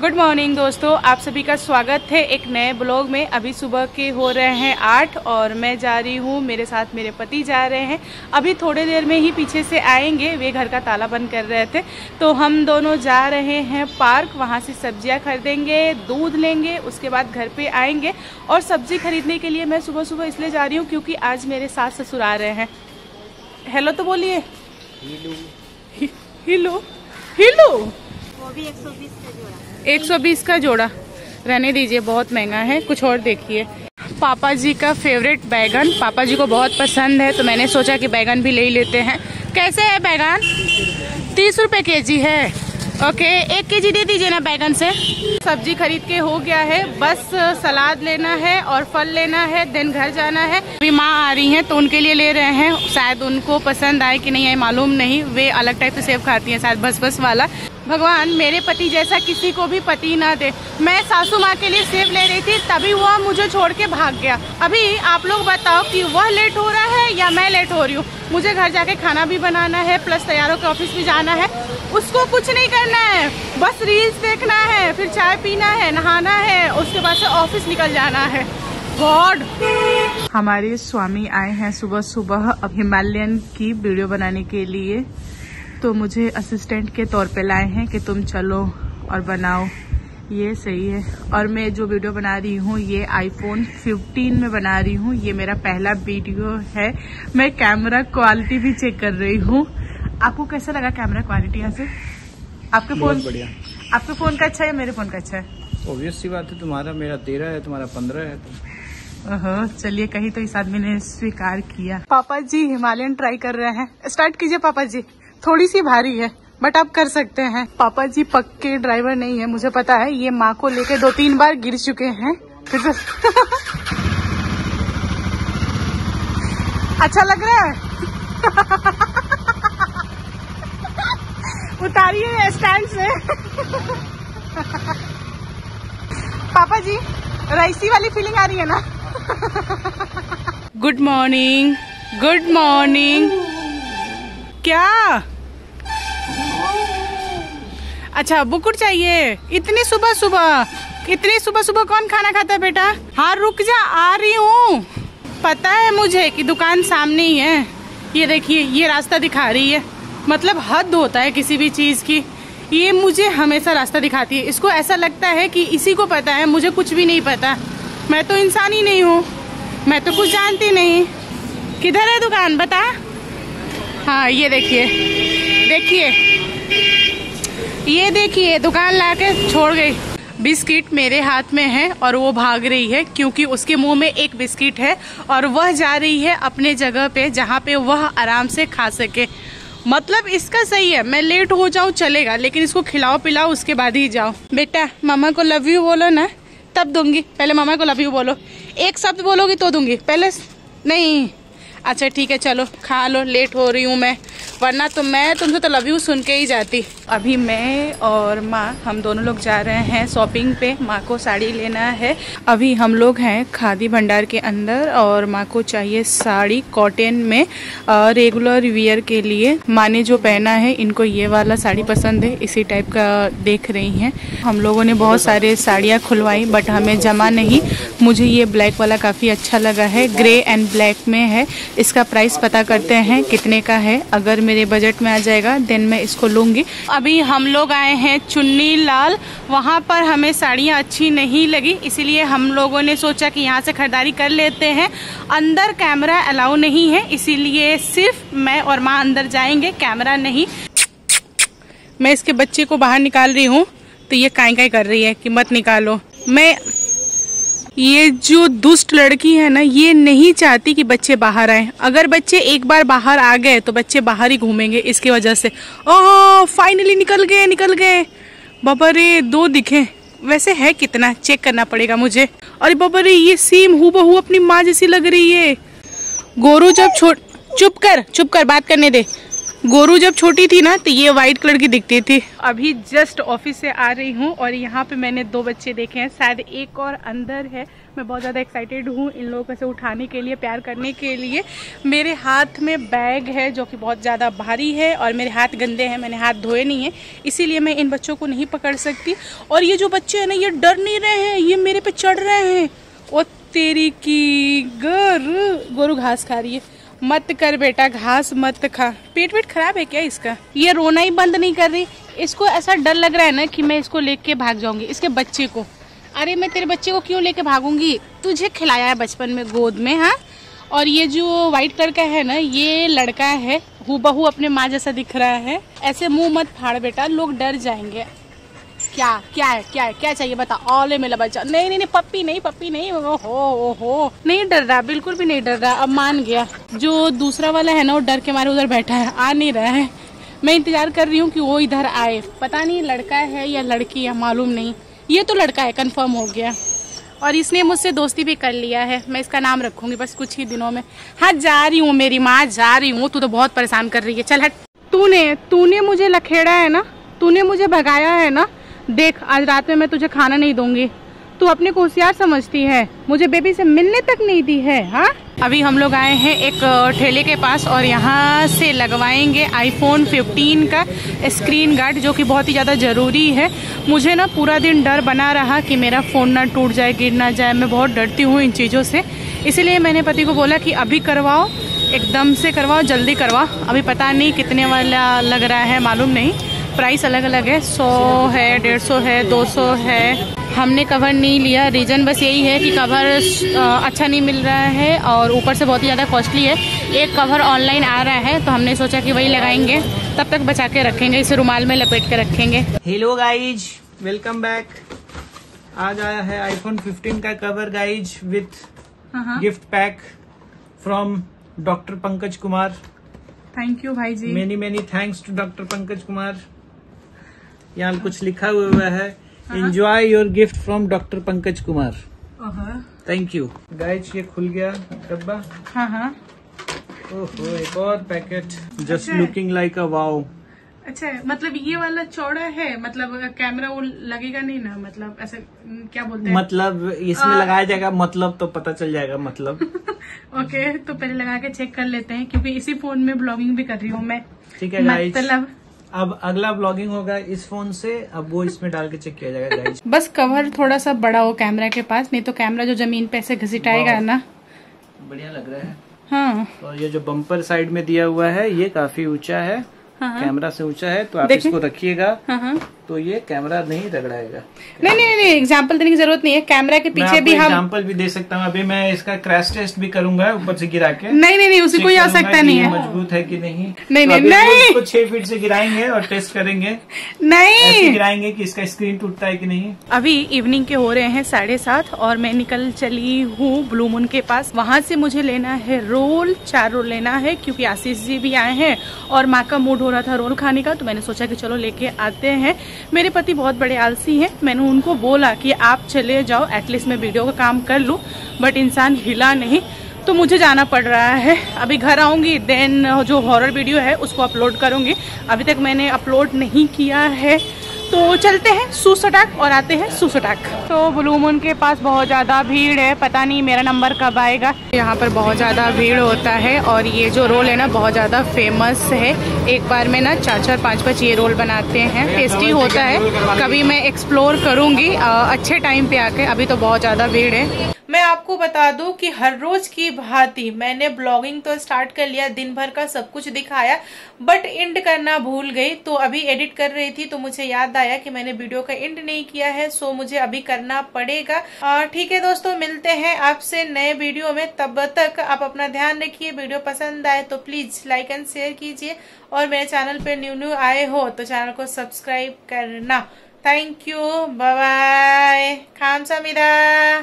Good morning दोस्तों। आप सभी का स्वागत है एक नए ब्लॉग में। अभी सुबह के हो रहे हैं आठ और मैं जा रही हूँ। मेरे साथ मेरे पति जा रहे हैं। अभी थोड़ी देर में ही पीछे से आएँगे। वे घर का ताला बंद कर रहे थे। तो हम दोनों जा रहे हैं पार्क। वहाँ से सब्ज़ियाँ खरीदेंगे दूध लेंगे उसके बाद घर पे आएँगे। और सब्ज़ी खरीदने के लिए मैं सुबह सुबह इसलिए जा रही हूँ क्योंकि आज मेरे सास ससुर आ रहे हैं। हेलो तो बोलिए। हिलो हिलो वो भी 120 का जोड़ा 120 का जोड़ा। रहने दीजिए, बहुत महँगा है। कुछ और देखिए। पापा जी का फेवरेट बैगन। पापा जी को बहुत पसंद है तो मैंने सोचा कि बैगन भी ले लेते हैं। कैसे है बैगन? तीस रुपये के जी है। ओके, एक के जी दे दीजिए ना बैगन से। सब्ज़ी खरीद के हो गया है, बस सलाद लेना है और फल लेना है, दिन घर जाना है। अभी माँ आ रही हैं तो उनके लिए ले रहे हैं। शायद उनको पसंद आए कि नहीं आए, मालूम नहीं। वे अलग टाइप से सेव खाती हैं, शायद बस बस वाला। भगवान, मेरे पति जैसा किसी को भी पति ना दे। मैं सासू माँ के लिए सेव ले रही थी, तभी वह मुझे छोड़ के भाग गया। अभी आप लोग बताओ कि वह लेट हो रहा है या मैं लेट हो रही हूँ। मुझे घर जाके खाना भी बनाना है प्लस तैयारों के ऑफ़िस भी जाना है। उसको कुछ नहीं करना है। बस रील्स देखना है, फिर चाय पीना है, नहाना है, उसके बाद से ऑफ़िस निकल जाना है। गॉड हमारे स्वामी आए हैं सुबह सुबह अब हिमालयन की वीडियो बनाने के लिए। तो मुझे असिस्टेंट के तौर पे लाए हैं कि तुम चलो और बनाओ। ये सही है। और मैं जो वीडियो बना रही हूँ, ये आईफोन 15 में बना रही हूँ। ये मेरा पहला वीडियो है। मैं कैमरा क्वालिटी भी चेक कर रही हूँ। आपको कैसा लगा कैमरा क्वालिटी यहाँ से? आपके फ़ोन बढ़िया। आपके फ़ोन का अच्छा है या मेरे फ़ोन का अच्छा है? ऑब्वियस सी बात है तुम्हारा मेरा तेरह है तुम्हारा पंद्रह है तो। चलिए कहीं तो इस आदमी ने स्वीकार किया। पापा जी हिमालयन ट्राई कर रहे हैं। स्टार्ट कीजिए पापा जी। थोड़ी सी भारी है बट आप कर सकते हैं। पापा जी पक्के ड्राइवर नहीं है मुझे पता है। ये माँ को लेके दो तीन बार गिर चुके हैं। फिर तो अच्छा लग रहा है? उतारिए स्टैंड से। पापा जी राइसी वाली फीलिंग आ रही है ना? गुड मॉर्निंग गुड मॉर्निंग क्या? अच्छा बुकुट चाहिए। इतनी सुबह सुबह, इतनी सुबह सुबह कौन खाना खाता है बेटा? हाँ रुक जा, आ रही हूँ। पता है मुझे कि दुकान सामने ही है। ये देखिए, ये रास्ता दिखा रही है। मतलब हद होता है किसी भी चीज़ की। ये मुझे हमेशा रास्ता दिखाती है। इसको ऐसा लगता है कि इसी को पता है, मुझे कुछ भी नहीं पता। मैं तो इंसान ही नहीं हूँ। मैं तो कुछ जानती नहीं। किधर है दुकान, बता? हाँ ये देखिए। देखिए। ये देखिए, दुकान लाके छोड़ गई। बिस्किट मेरे हाथ में है और वो भाग रही है क्योंकि उसके मुँह में एक बिस्किट है और वह जा रही है अपने जगह पे जहाँ पे वह आराम से खा सके। मतलब इसका सही है। मैं लेट हो जाऊँ, चलेगा, लेकिन इसको खिलाओ, पिलाओ, उसके बाद ही जाओ। बेटा, मामा को लव यू बोलो ना, तब दूँगी। पहले मामा को लव यू बोलो। एक शब्द बोलोगी तो दूँगी। पहले नहीं। अच्छा ठीक है, चलो, खा लो लेट हो रही हूँ मैं। वरना तो मैं तुमसे तो लव यू सुन के ही जाती। अभी मैं और माँ, हम दोनों लोग जा रहे हैं शॉपिंग पे। माँ को साड़ी लेना है। अभी हम लोग हैं खादी भंडार के अंदर और माँ को चाहिए साड़ी कॉटन में रेगुलर वियर के लिए। माँ ने जो पहना है, इनको ये वाला साड़ी पसंद है, इसी टाइप का देख रही हैं। हम लोगों ने बहुत सारे साड़ियाँ खुलवाई बट हमें जमा नहीं। मुझे ये ब्लैक वाला काफ़ी अच्छा लगा है। ग्रे एंड ब्लैक में है। इसका प्राइस पता करते हैं कितने का है। अगर मेरे बजट में आ जाएगा देन मैं इसको लूँगी। अभी हम लोग आए हैं चुन्नी लाल, वहाँ पर हमें साड़ियाँ अच्छी नहीं लगी, इसीलिए हम लोगों ने सोचा कि यहाँ से खरीदारी कर लेते हैं। अंदर कैमरा अलाउ नहीं है, इसीलिए सिर्फ़ मैं और माँ अंदर जाएँगे कैमरा नहीं। मैं इसके बच्चे को बाहर निकाल रही हूँ तो ये काय काय कर रही है कि मत निकालो। मैं ये जो दुष्ट लड़की है ना, ये नहीं चाहती कि बच्चे बाहर आए। अगर बच्चे एक बार बाहर आ गए तो बच्चे बाहर ही घूमेंगे इसकी वजह से। ओह फाइनली निकल गए निकल गए। बाबा रे दो दिखे। वैसे है कितना? चेक करना पड़ेगा मुझे। अरे बाबा रे ये सेम हु बहू अपनी माँ जैसी लग रही है। गोरू, जब छोड़ चुप कर चुप कर, बात करने दे। गोरू जब छोटी थी ना तो ये वाइट कलर की दिखती थी। अभी जस्ट ऑफ़िस से आ रही हूँ और यहाँ पे मैंने दो बच्चे देखे हैं। शायद एक और अंदर है। मैं बहुत ज़्यादा एक्साइटेड हूँ इन लोगों से उठाने के लिए, प्यार करने के लिए। मेरे हाथ में बैग है जो कि बहुत ज़्यादा भारी है और मेरे हाथ गंदे हैं, मैंने हाथ धोए नहीं है। इसीलिए मैं इन बच्चों को नहीं पकड़ सकती। और ये जो बच्चे हैं ना, ये डर नहीं रहे हैं, ये मेरे पे चढ़ रहे हैं। और तेरी की गोरू। गोरू घास खा रही है। मत कर बेटा, घास मत खा। पेट वेट खराब है क्या इसका? ये रोना ही बंद नहीं कर रही। इसको ऐसा डर लग रहा है ना कि मैं इसको लेके भाग जाऊँगी, इसके बच्चे को। अरे, मैं तेरे बच्चे को क्यों लेके भागूँगी? तुझे खिलाया है बचपन में गोद में हाँ? और ये जो व्हाइट कलर का है ना, ये लड़का है हु अपने माँ जैसा दिख रहा है। ऐसे मुँह मत फाड़ बेटा, लोग डर जाएँगे। क्या क्या है क्या है क्या चाहिए बता ओले मेरा बच्चा नहीं नहीं नहीं, पप्पी नहीं पप्पी नहीं। ओ हो हो नहीं डर रहा, बिल्कुल भी नहीं डर रहा। अब मान गया। जो दूसरा वाला है ना, वो डर के मारे उधर बैठा है। आ नहीं रहा है। मैं इंतज़ार कर रही हूँ कि वो इधर आए। पता नहीं लड़का है या लड़की है, मालूम नहीं। ये तो लड़का है कन्फर्म हो गया। और इसने मुझसे दोस्ती भी कर लिया है। मैं इसका नाम रखूँगी बस कुछ ही दिनों में। हाँ जा रही हूँ मेरी माँ, जा रही हूँ। तू तो बहुत परेशान कर रही है। चल हट। तूने तूने मुझे लखेड़ा है ना? तूने मुझे भगाया है ना? देख, आज रात में मैं तुझे खाना नहीं दूँगी। तू अपने को होशियार समझती है। मुझे बेबी से मिलने तक नहीं दी है हाँ? अभी हम लोग आए हैं एक ठेले के पास और यहाँ से लगवाएँगे आईफोन 15 का स्क्रीन गार्ड जो कि बहुत ही ज़्यादा ज़रूरी है। मुझे ना पूरा दिन डर बना रहा कि मेरा फ़ोन ना टूट जाए, गिर ना जाए। मैं बहुत डरती हूँ इन चीज़ों से। इसीलिए मैंने पति को बोला कि अभी करवाओ, एकदम से करवाओ, जल्दी करवाओ। अभी पता नहीं कितने वाला लग रहा है, मालूम नहीं। प्राइस अलग अलग है। सौ है डेढ़ सौ है दो सौ है। हमने कवर नहीं लिया। रीज़न बस यही है कि कवर अच्छा नहीं मिल रहा है और ऊपर से बहुत ही ज़्यादा कॉस्टली है। एक कवर ऑनलाइन आ रहा है तो हमने सोचा कि वही लगाएँगे। तब तक बचा के रखेंगे इसे रुमाल में लपेट के रखेंगे। हेलो गाइज़ वेलकम बैक आज आया है आईफोन 15 का cover guys with gift pack from doctor Pankaj Kumar thank you भाई ji. Many many thanks to doctor Pankaj Kumar यहाँ कुछ लिखा हुआ है। Enjoy your gift from doctor Pankaj Kumar thank you guys ये खुल गया डब्बा। हाँ हाँ। ओहो एक और packet just looking like a wow अच्छा मतलब ये वाला चौड़ा है? मतलब कैमरा वो लगेगा नहीं ना मतलब ऐसे क्या बोलते हैं? मतलब इसमें आ, लगाया जाएगा मतलब तो पता चल जाएगा मतलब। ओके तो पहले लगा के चेक कर लेते हैं क्योंकि इसी फ़ोन में ब्लॉगिंग भी कर रही हूँ मैं। ठीक है मतलब अब अगला ब्लॉगिंग होगा इस फ़ोन से अब वो इसमें डाल के चेक किया जाएगा बस कवर थोड़ा सा बड़ा हो कैमरा के पास नहीं तो कैमरा जो ज़मीन पे ऐसे घसीटाएगा ना। बढ़िया लग रहा है। हाँ। और ये जो बम्पर साइड में दिया हुआ है ये काफ़ी ऊँचा है। हाँ। कैमरा से ऊँचा है तो आप इसको रखिएगा। हाँ हाँ। तो ये कैमरा नहीं रगड़ाएगा। नहीं नहीं नहीं एग्ज़ाम्पल देने की ज़रूरत नहीं है। कैमरा के पीछे भी हम एग्ज़ाम्पल भी दे सकता हूँ। अभी मैं इसका क्रैश टेस्ट भी करूँगा ऊपर से गिरा के। नहीं नहीं नहीं उसे कोई आवश्यकता नहीं है। मज़बूत है कि नहीं। नहीं, तो नहीं, छह फीट से गिराएँगे और टेस्ट करेंगे। नहीं। गिराएँगे की इसका स्क्रीन टूटता है की नहीं। अभी इवनिंग के हो रहे हैं साढ़े सात और मैं निकल चली हूँ ब्लू मून के पास। वहाँ से मुझे लेना है रोल चार रोल लेना है क्योंकि आशीष जी भी आए हैं और माँ का मूड हो रहा था रोल खाने का तो मैंने सोचा कि चलो लेके आते हैं। मेरे पति बहुत बड़े आलसी हैं। मैंने उनको बोला कि आप चले जाओ एटलीस्ट मैं वीडियो का काम कर लूँ बट इंसान हिला नहीं। तो मुझे जाना पड़ रहा है। अभी घर आऊँगी देन जो हॉरर वीडियो है, उसको अपलोड करूँगी। अभी तक मैंने अपलोड नहीं किया है। तो चलते हैं सुसटाक और आते हैं सुसटाक तो ब्लू मून के पास बहुत ज़्यादा भीड़ है, पता नहीं मेरा नंबर कब आएगा। यहाँ पर बहुत ज़्यादा भीड़ होता है और ये जो रोल है ना, बहुत ज़्यादा फ़ेमस है। एक बार में ना चार चार, पाँच पाँच ये रोल बनाते हैं। टेस्टी होता है। कभी मैं एक्सप्लोर करूँगी अच्छे टाइम पे आके, अभी तो बहुत ज़्यादा भीड़ है। आपको बता दूँ कि हर रोज की भांति मैंने ब्लॉगिंग तो स्टार्ट कर लिया, दिन भर का सब कुछ दिखाया बट एंड करना भूल गई। तो अभी एडिट कर रही थी तो मुझे याद आया कि मैंने वीडियो का एंड नहीं किया है सो मुझे अभी करना पड़ेगा। ठीक है दोस्तों, मिलते हैं आपसे नए वीडियो में। तब तक आप अपना ध्यान रखिए वीडियो पसंद आए तो प्लीज़ लाइक एंड शेयर कीजिए। और मेरे चैनल पर न्यू न्यू आए हो तो चैनल को सब्सक्राइब करना। Thank you bye bye खामसामिदा